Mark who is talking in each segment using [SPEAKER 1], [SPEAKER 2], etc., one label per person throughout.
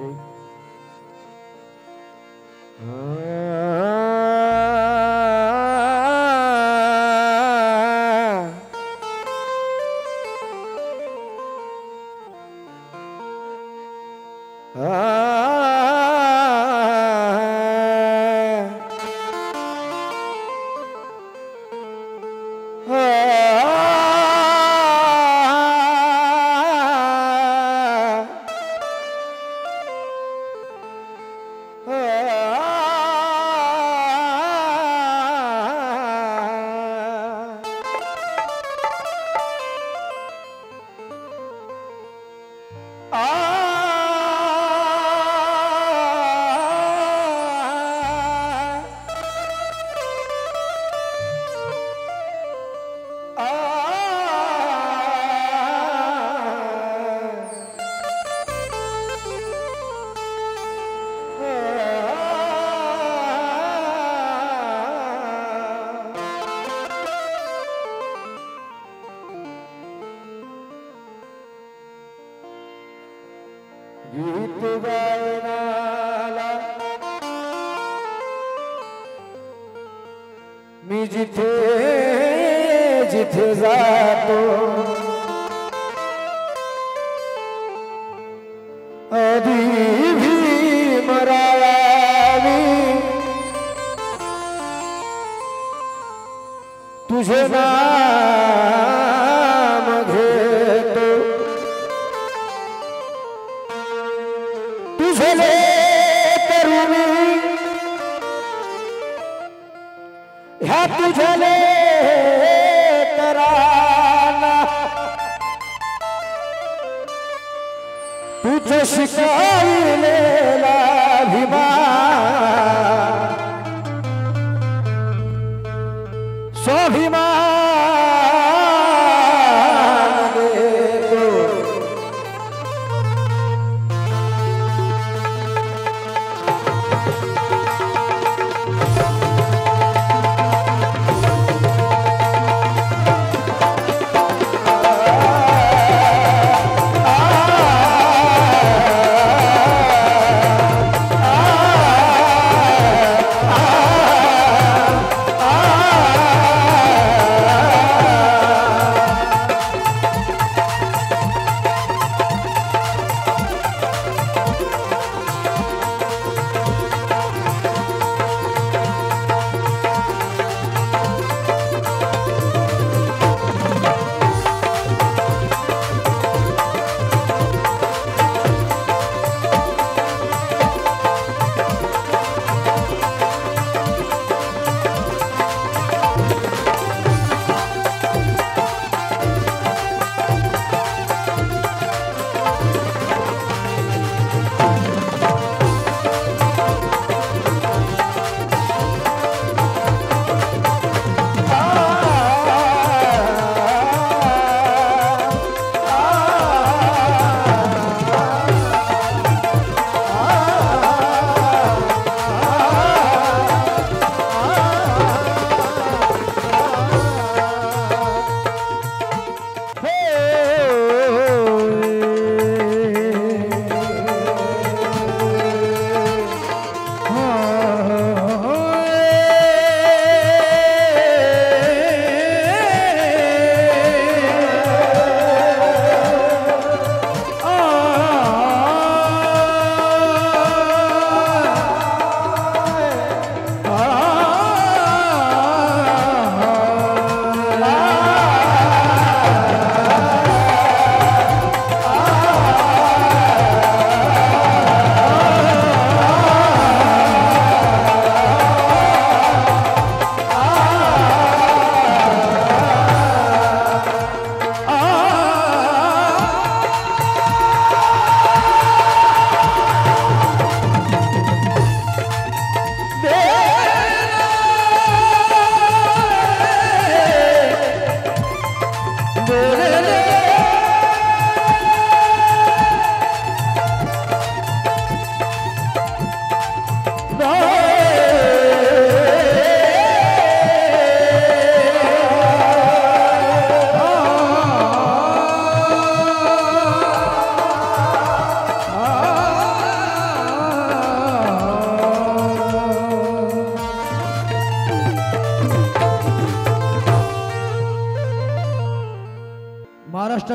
[SPEAKER 1] All right.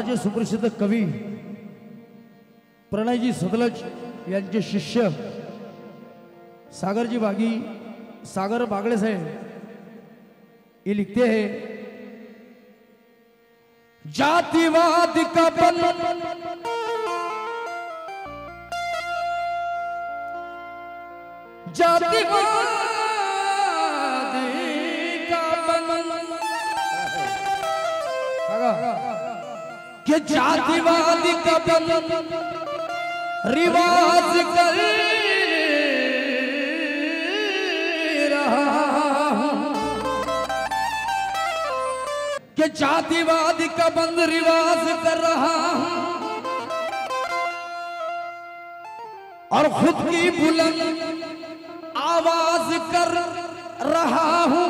[SPEAKER 2] महाराष्ट्राचे सुप्रसिद्ध कवी प्रणयजी सदलज यांचे शिष्य सागरजी बागी सागर बागड़े साहेब ये लिखते हैं. जातिवाद का बन जातिवाद जातिवाद का बन रिवाज कर कि जातिवाद का बंद रिवाज कर रहा हूँ और खुद की बुलंद आवाज़ कर रहा हूँ।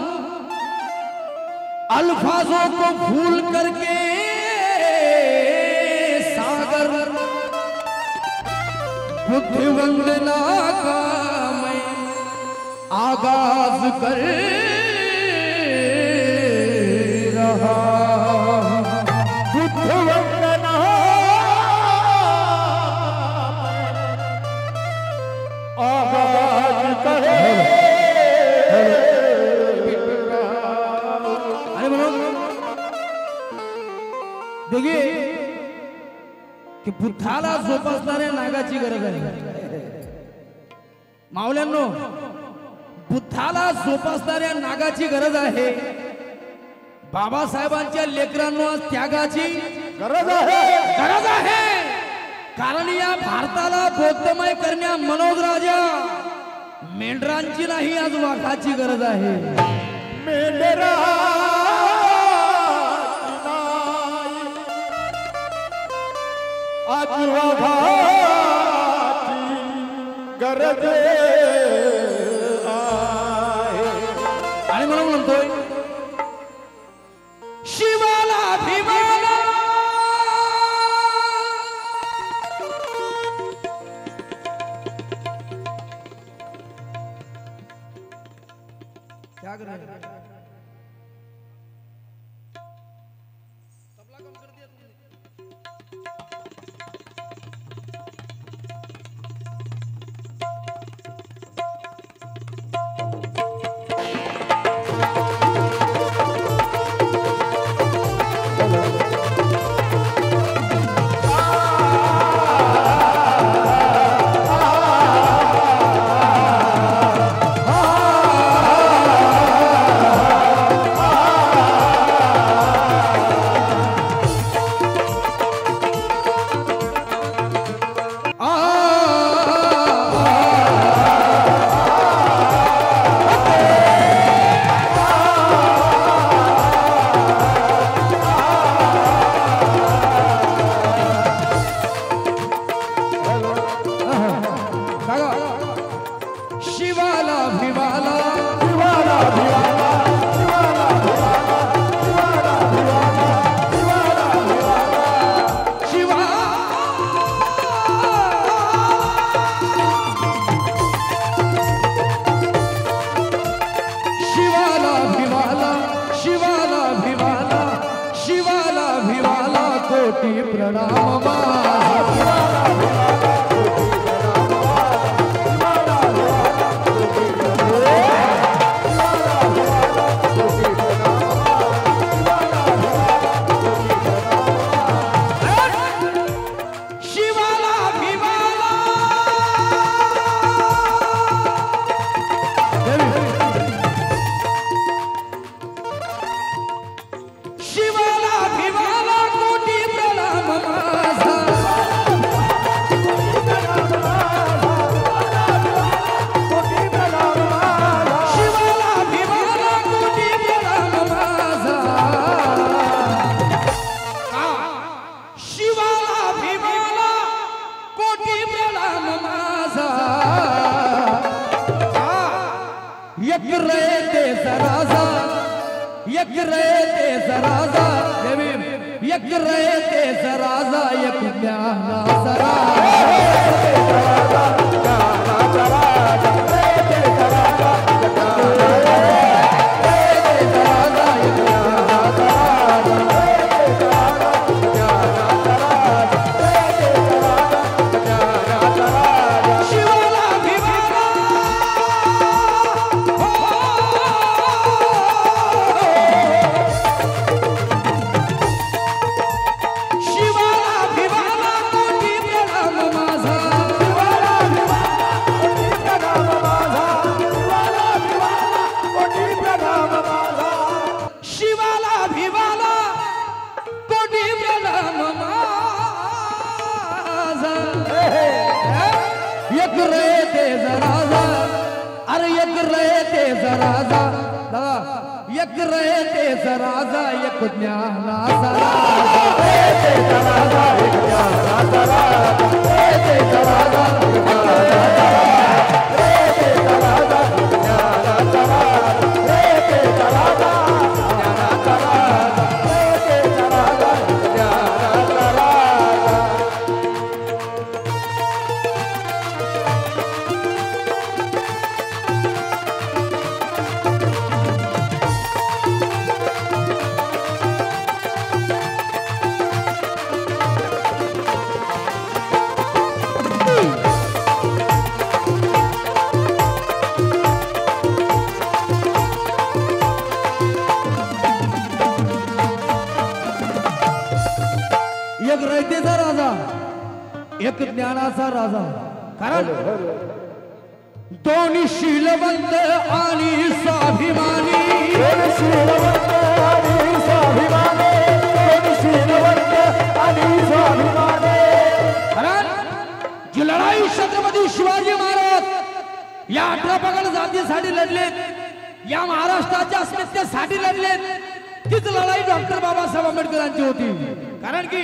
[SPEAKER 2] अल्फाजों को भूल करके सागर बुद्धि वंदना का मैं आगाज़ कर रहा।
[SPEAKER 1] बुद्ध वंदना आगाज़ करे
[SPEAKER 2] देखिए की बुद्धाला जोपासणाऱ्या नागाची गरज आहे. मावल्यांनो बुद्धाला जोपासणाऱ्या नागाची गरज आहे. बाबासाहेबांच्या लेकरांनो आज त्यागाची
[SPEAKER 1] गरज आहे.
[SPEAKER 2] गरज आहे. कारण या भारताला बौद्धमय करण्या मनोज राजा मेंढरांची नाही आज वाघाची गरज आहे.
[SPEAKER 1] मेंढरा आज वाघाची गरज
[SPEAKER 2] यक रे ते सराजा यक सा यक रहे थे जरा सा अरे यक रहे
[SPEAKER 1] थे
[SPEAKER 2] जरा सा दादा यक रहे थे जरा सा यक न्याना जरा जरा सा यक न्याना जरा जरा एक ज्ञानाचा राजा. कारण दोन्ही शीलवंत आणि स्वाभिमानी.
[SPEAKER 1] कोण शीलवंत आणि स्वाभिमाने. कोण शीलवंत आणि स्वाभिमाने.
[SPEAKER 2] कारण जी लढाई छत्रपती शिवाजी महाराज या अठरा पगड जातीसाठी लढलेत या महाराष्ट्राच्या अस्मितेसाठी लढलेत तीच लढाई डॉक्टर बाबासाहेब आंबेडकरांची होती. कारण की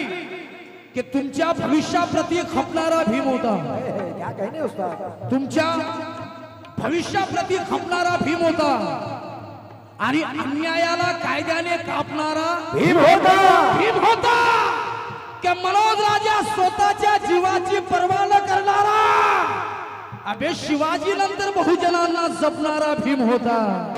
[SPEAKER 2] की तुमच्या भविष्याप्रती खपणारा भीम होता. तुमच्या भविष्याप्रती खपणारा भीम होता. आणि अन्यायाला कायद्याने कापणारा
[SPEAKER 1] भीम होता.
[SPEAKER 2] भीम होता. की मनोज राजा स्वतःच्या जीवाची पर्वा न करणारा अबे शिवाजी नंतर बहुजनांना जपणारा भीम होता.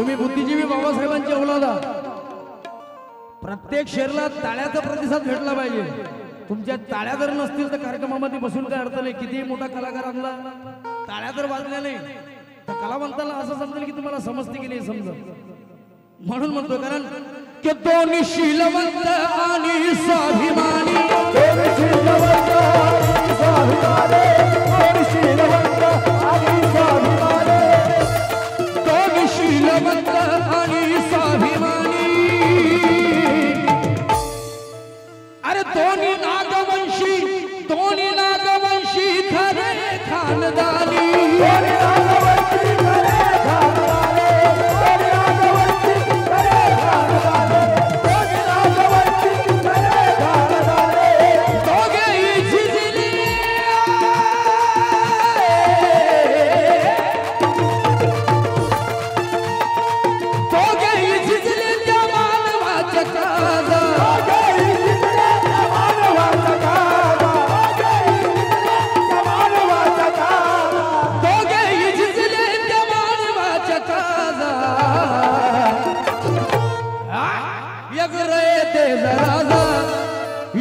[SPEAKER 2] तुम्ही बुद्धिजीवी बाबासाहेबांची औलादा प्रत्येक शेरला ताळ्याचा प्रतिसाद भेटला पाहिजे. तुमच्या ताळ्या जर नसतील तर कार्यक्रमामध्ये बसून काय अर्थ नाही कितीही मोठा कलाकार आणला ताळ्या जर वाजल्या नाही तर कलावंताला असं समजेल की तुम्हाला समजते की नाही समजा म्हणून म्हणतो कारण की दोन्ही शिलवंत आणि स्वाभिमानी.
[SPEAKER 1] आणि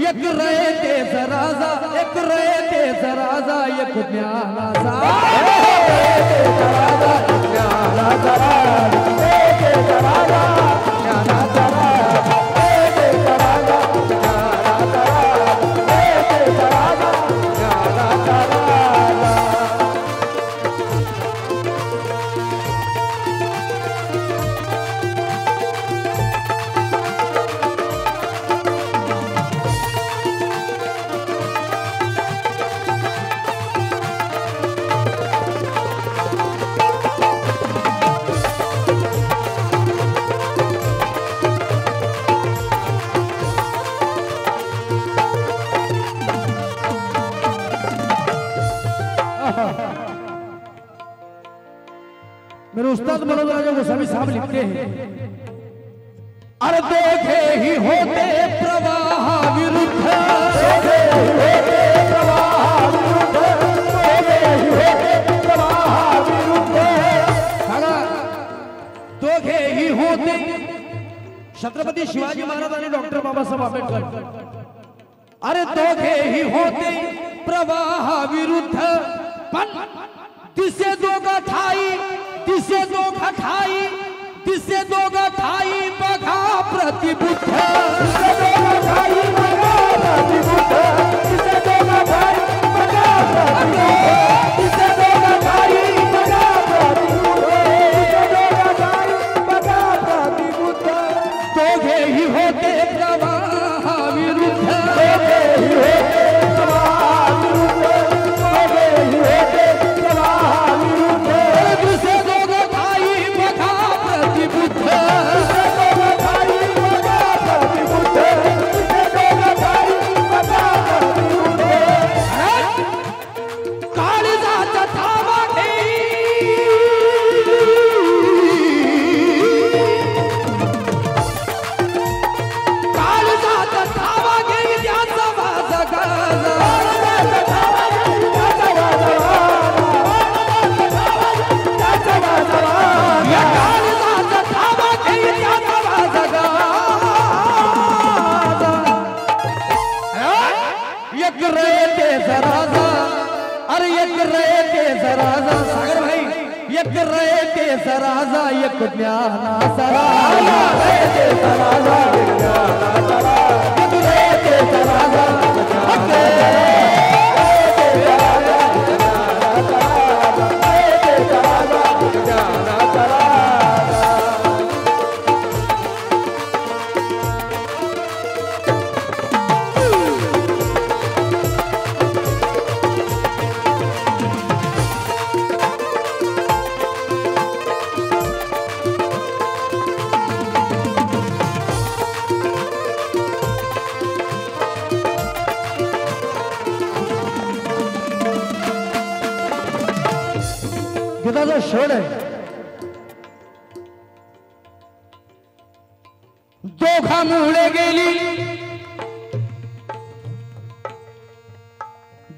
[SPEAKER 2] एक रयतेचा राजा एक रयतेचा राजा एक ज्ञानाचा मेरे उस्ताद मनोज राजा गोस्वामी साहब लिखते हैं। अरे देखे ही होते प्रवाह विरुद्ध। होते छत्रपती शिवाजी महाराज आणि डॉक्टर बाबासाहेब आंबेडकर। अरे दोघेही होते प्रवाह विरुद्ध। ठाई दिसे दोघ ठाई बघा प्रतिबुद्ध. दिसे एक ठाई बघा प्रतिबुद्ध. राजा
[SPEAKER 1] विज्ञानाचा
[SPEAKER 2] माझा क्षण आहे. दोघा मुळे गेली.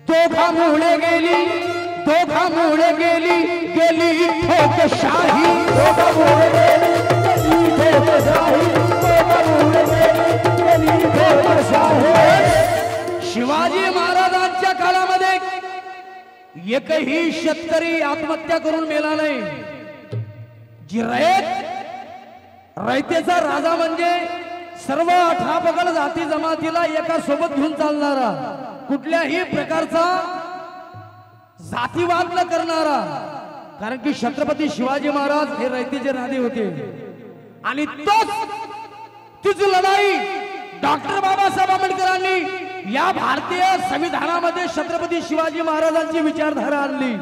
[SPEAKER 2] दोघा मुळे गेली दोघा
[SPEAKER 1] मुळे गेली. गेली शाही दोघा मुळे गेली
[SPEAKER 2] शिवाजी महाराजांच्या एकही शेतकरी आत्महत्या करून मेला नाही. जी रयत रयतेचा राजा म्हणजे सर्व अठरा जाती जमातीला एका सोबत घेऊन चालणारा कुठल्याही प्रकारचा जातीवाद न करणारा. कारण की छत्रपती शिवाजी महाराज हे रयतेचे राजे होते. आणि तोच तीच लढाई डॉक्टर बाबासाहेब आंबेडकरांनी या भारतीय संविधानामध्ये छत्रपती शिवाजी महाराजांची विचारधारा आणली.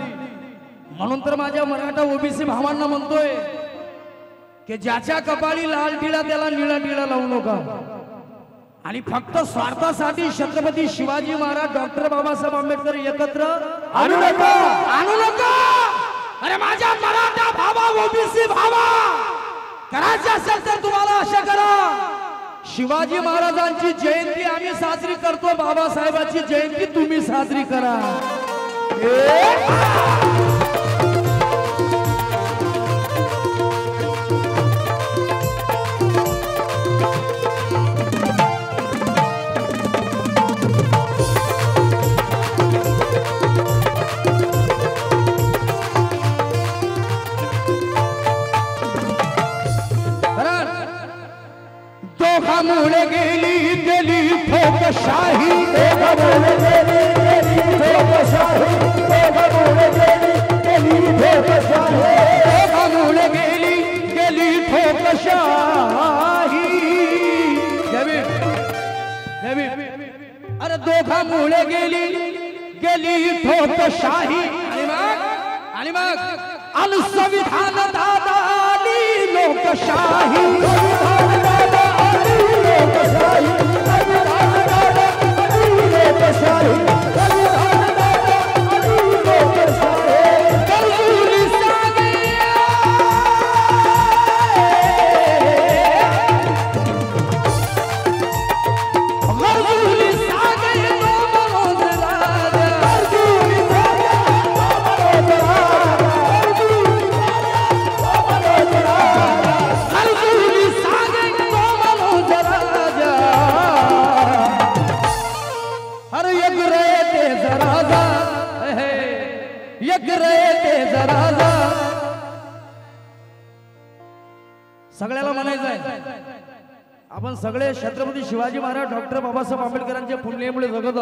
[SPEAKER 2] म्हणून तर माझ्या मराठा ओबीसी भावांना म्हणतोय की ज्याच्या कपाळी लाल टिळा त्याला निळा टिळा लावू नका. आणि फक्त स्वार्थासाठी छत्रपती शिवाजी महाराज डॉक्टर बाबासाहेब आंबेडकर एकत्र
[SPEAKER 1] आणू नका.
[SPEAKER 2] आणू नका. अरे माझ्या मराठा भावा ओबीसी भावा करायचे असेल तर तुम्हाला अशा करा. शिवाजी महाराजांची जयंती आम्ही साजरी करतो बाबासाहेबांची जयंती तुम्ही साजरी करा.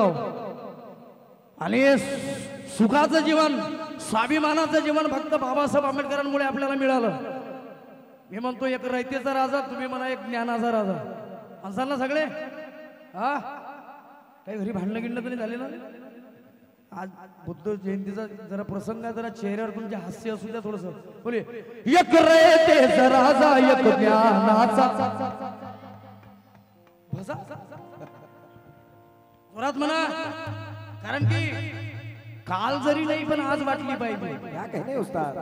[SPEAKER 2] पुण्यामुळे आणि सुखाचं जीवन स्वाभिमानाचं जीवन फक्त बाबासाहेब आंबेडकरांमुळे आपल्याला मिळालं. मी म्हणतो एक रयतेचा राजा तुम्ही म्हणा एक ज्ञानाचा राजा. असाल ना सगळे? हा? काही घरी भांडणं गिंडणं तरी झाले ना? आज बुद्ध जयंतीचा जरा प्रसंग आहे जरा चेहऱ्यावर तुमचे हास्य असू द्या थोडस. बोले एक रयतेचा राजा एक ज्ञानाचा. जोरात म्हणा कारण की काल जरी नाही पण आज वाटली पाहिजे.
[SPEAKER 1] क्या कहने उस्ताद.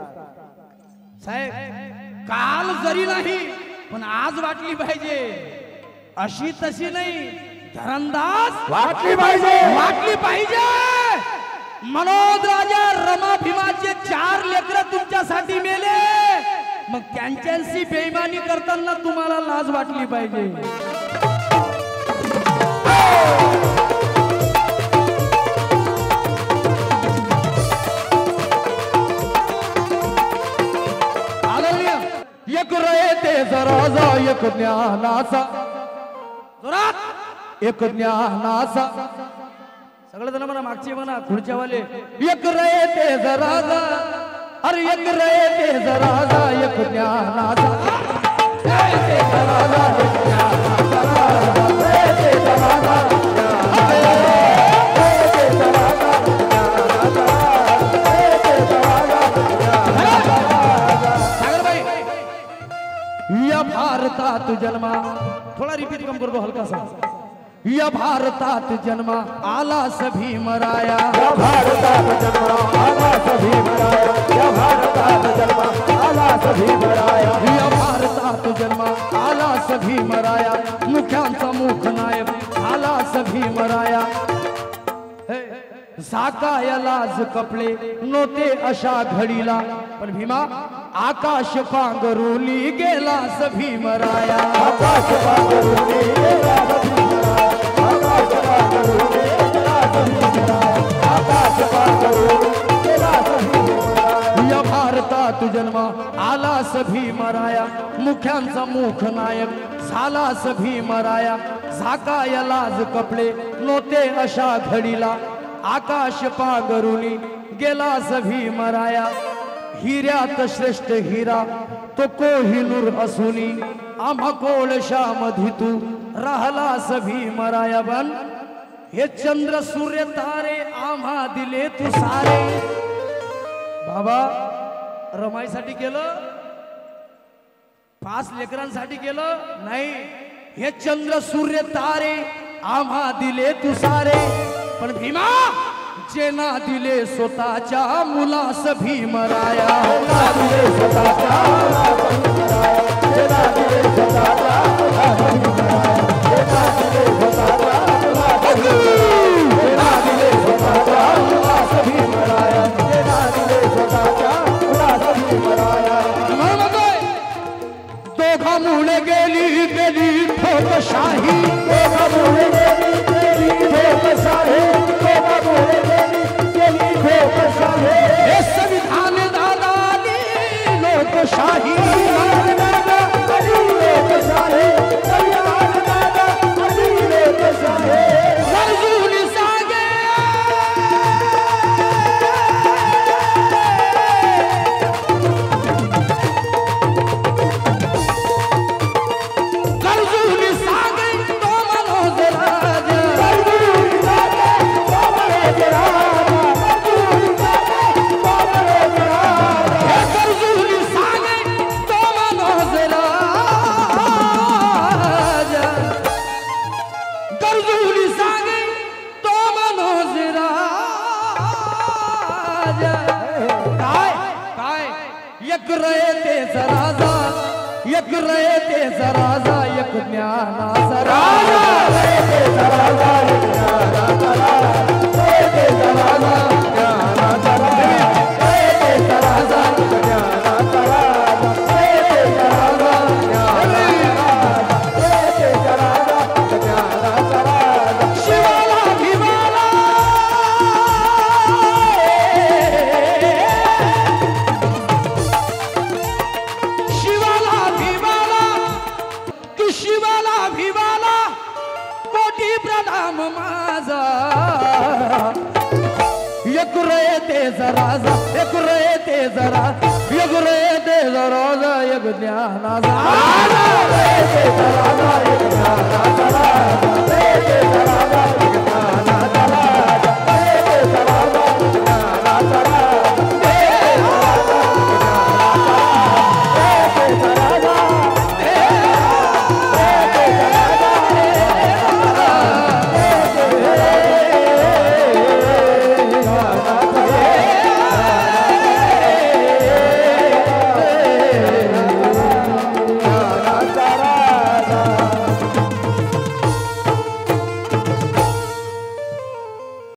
[SPEAKER 2] साहेब काल जरी नाही पण आज वाटली पाहिजे. अशी तशी नाही धरंदाज
[SPEAKER 1] वाटली पाहिजे.
[SPEAKER 2] वाटली पाहिजे. मनोज राजा रमा भीमाचे चार लेकर तुमच्यासाठी मेले. मग त्यांच्याशी बेईमानी करताना तुम्हाला लाज वाटली पाहिजे. तेज राजा एक ज्ञानाचा.
[SPEAKER 3] जोरात.
[SPEAKER 2] एक ज्ञानाचा.
[SPEAKER 3] सगळे जण म्हणा मागचे म्हणा खुर्च्यावाले
[SPEAKER 2] एक रे तेज राजा अरे एक रे तेज राजा एक ज्ञानाचा. जय तेज राजा एक ज्ञानाचा. या भारतात जन्मा.
[SPEAKER 3] थोडा रिपीट कम करतो हलका सा.
[SPEAKER 2] या भारतात जन्मा आला सभी मराया
[SPEAKER 1] या भारतात जन्मा आला सभी मराया या भारतात जन्मा आला सभी मराया
[SPEAKER 2] या भारतात जन्मा आला सभी मराया मुख्यांचा मुख नायक आला सभी मराया साकाया लाज कपडे नोते अशा घडीला. पण भीमा आकाश पांघरुली गेला सभी मराया.
[SPEAKER 1] आकाश पांघरुणे गेला सभी मराया. आकाश पांघरुणे गेला सभी मराया. आकाश पांघरुणे गेला सभी मराया.
[SPEAKER 2] या भारतात जन्म आला सभी मराया. मुख्यांचा मुख नायक झाला सभी मराया. झाकाया लाज कपडे नोते अशा घडीला. आकाश पांघरुनी गेला सभी मराया. हिऱ्यात श्रेष्ठ हिरा तो कोहिनूर असुनी. आम्हा कोळशामधी तू राहला सभी मराया बन हे चंद्र सूर्य तारे आम्हा दिले तू सारे. बाबा रमाईसाठी केलं? पाच लेकरांसाठी केलं? नाही. हे चंद्र सूर्य तारे आम्हा दिले तू सारे. पण भीमा जेना दिले स्वतःच्या मुलास भीमराया
[SPEAKER 1] स्वतःच्या
[SPEAKER 2] एक रये ते राजा! एक ज्ञानाचा राजा शिवाला माझा एक येते जरा एक येते जरा एक ज्ञानाचा एक ज्ञानाचा